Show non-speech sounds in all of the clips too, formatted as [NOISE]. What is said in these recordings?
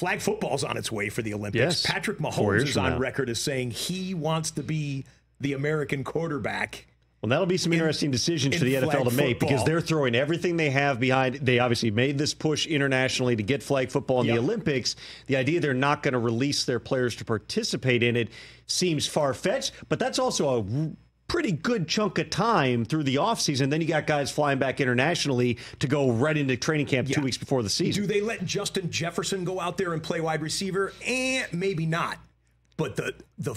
flag football's on its way for the Olympics. Yes. Patrick Mahomes is on now. record as saying he wants to be the American quarterback. Well, that'll be some interesting decisions for in the NFL to make because they're throwing everything they have behind. They obviously made this push internationally to get flag football in Yep. the Olympics. The idea they're not going to release their players to participate in it seems far fetched, but that's also a pretty good chunk of time through the offseason. Then you got guys flying back internationally to go right into training camp two weeks before the season. Do they let Justin Jefferson go out there and play wide receiver? Eh, maybe not. But the the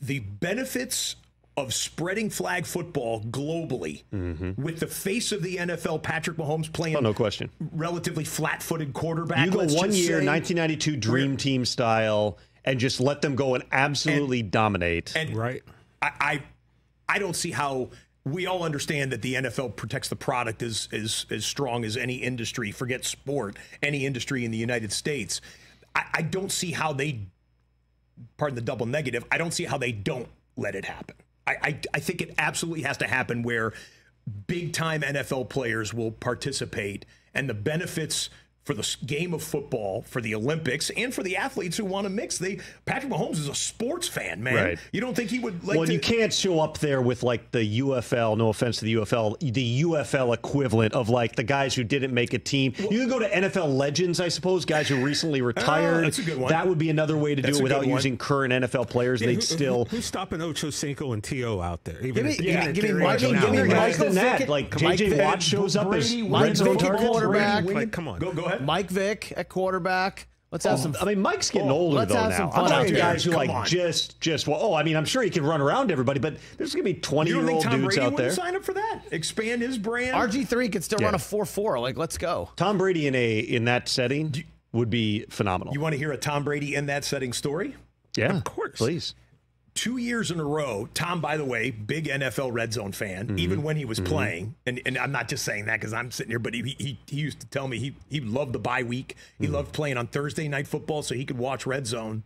the benefits of spreading flag football globally with the face of the NFL, Patrick Mahomes playing Mm-hmm. Oh, no question. relatively flat-footed quarterback. You go let's one just year, say. 1992 Dream Team style, and just let them go and absolutely dominate. And Right. I, I I don't see how we all understand that the NFL protects the product as as as strong as any industry. Forget sport, any industry in the United States. I, I don't see how they, pardon the double negative. I don't see how they don't let it happen. I I, I think it absolutely has to happen where big time NFL players will participate and the benefits for the game of football, for the Olympics, and for the athletes who want to mix. They Patrick Mahomes is a sports fan, man. Right. You don't think he would like well, to you can't show up there with like the UFL. No offense to the UFL, the UFL equivalent of like the guys who didn't make a team. you can go to NFL legends, I suppose, guys who recently [LAUGHS] retired. Oh, that's a good one. That would be another way to That's do it without using current NFL players. Yeah, They'd who- still. who- who's stopping Ocho Cinco and To out there? Even Give me- if- give me- even if give me they're Mike- aging give out. me Give me Mike guys than that. Like JJ Vick- Watt shows up as Brady, red Mike zone Vick at target. quarterback. Like, come on. Go go ahead. Mike Vick at quarterback. Let's have oh, some. I mean, Mike's getting Oh, older let's though have now. some I'm talking guys who Come like on. just, just. Well, oh, I mean, I'm sure he can run around everybody, but there's going to be 20 year old dudes Brady out would there. sign up for that? Expand his brand. RG3 could still Yeah. run a 4-4. Like, let's go. Tom Brady in a in that setting would be phenomenal. you want to hear a Tom Brady in that setting story? yeah, Of course. please. Two years in a row. Tom, by the way, big NFL red zone fan, Mm-hmm. even when he was playing. And, and I'm not just saying that because I'm sitting here, but he, he, he used to tell me he, he loved the bye week. He Mm-hmm. loved playing on Thursday night football so he could watch red zone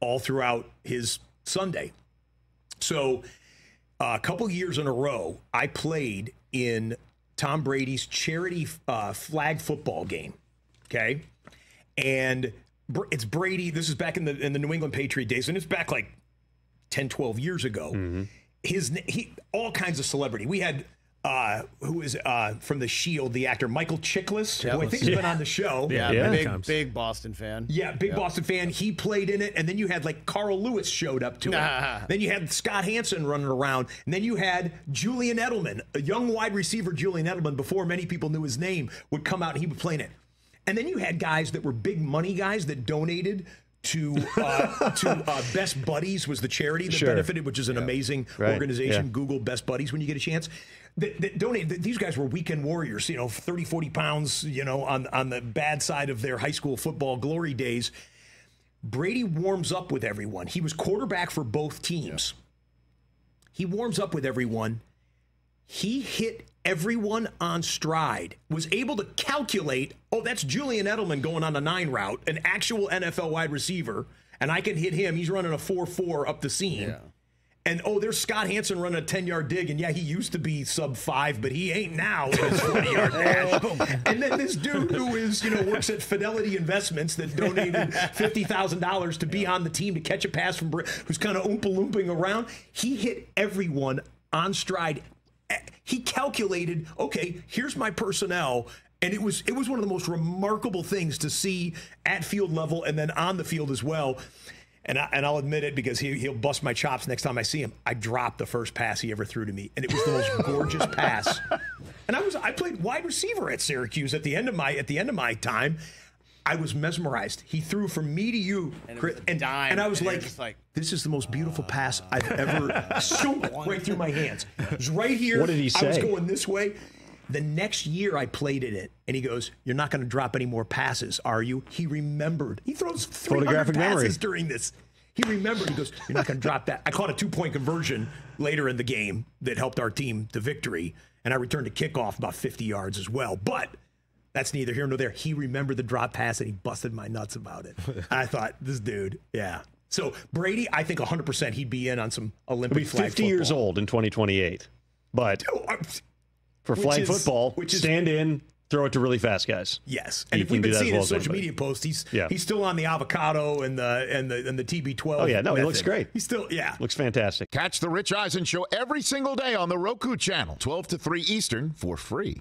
all throughout his Sunday. So uh, a couple years in a row, I played in Tom Brady's charity uh, flag football game. Okay. And it's Brady. This is back in the in the New England Patriot days, and it's back like 10, 12 years ago. His he all kinds of celebrity. We had uh who is uh from the Shield, the actor Michael Chiklis, who I think has been on the show. Yeah, Yeah. big, Times. big Boston fan. Yeah, big Boston fan. He played in it, and then you had like Carl Lewis showed up to Nah. it. [LAUGHS] Then you had Scott Hanson running around, and then you had Julian Edelman, a young wide receiver. Julian Edelman, before many people knew his name, would come out and he would play in it. And then you had guys that were big money guys that donated to uh, to uh, Best Buddies was the charity that Sure. benefited, which is an amazing Right. organization. Yeah. Google Best Buddies when you get a chance. That, that donate. that These guys were weekend warriors, you know, 30, 40 pounds, you know, on on the bad side of their high school football glory days. Brady warms up with everyone. He was quarterback for both teams. He warms up with everyone. He hit everyone on stride, was able to calculate, oh, that's Julian Edelman going on a nine route, an actual NFL wide receiver, and I can hit him. He's running a 4 4 up the seam. And oh, there's Scott Hanson running a 10 yard dig. And yeah, he used to be sub five, but he ain't now in his 40 yard [LAUGHS] dash. and then this dude who is, you know, works at Fidelity Investments that donated $50,000 to be on the team to catch a pass from, Bra- who's kind of oompa looping around. He hit everyone on stride. He calculated, okay, here's my personnel. And it was it was one of the most remarkable things to see at field level and then on the field as well. And, I, and I'll admit it because he, he'll bust my chops next time I see him. I dropped the first pass he ever threw to me, and it was the most [LAUGHS] gorgeous pass. And I was I played wide receiver at Syracuse at the end of my at the end of my time. I was mesmerized. He threw from me to you, And Chris, and, dime, and I was and like, like, "This is the most beautiful pass I've ever." [LAUGHS] Shoot, right through my hands. It was right here. What did he say? I was going this way. The next year I played in it, and he goes, "You're not going to drop any more passes, are you?" He remembered. He throws 300 Photographic passes memory. during this. He remembered. He goes, "You're not going to drop that." I caught a two point conversion later in the game that helped our team to victory, and I returned a kickoff about 50 yards as well. But that's neither here nor there. He remembered the drop pass, and he busted my nuts about it. [LAUGHS] I thought, this dude, yeah. So Brady, I think 100 percent he'd be in on some Olympic He'll be flag 50 years old in 2028. But I- for Which flag is- football, which is- stand in, Throw it to really fast guys. Yes, He and if we've been seeing well his social anybody. media posts, he's Yeah. he's still on the avocado and the and the and the TB12. Oh, yeah. No, he looks great. He's still yeah. Looks fantastic. Catch the Rich Eisen show every single day on the Roku channel, 12 to 3 Eastern for free.